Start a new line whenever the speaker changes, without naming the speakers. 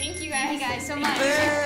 Thank you guys.
Thank you guys so much.
Yay!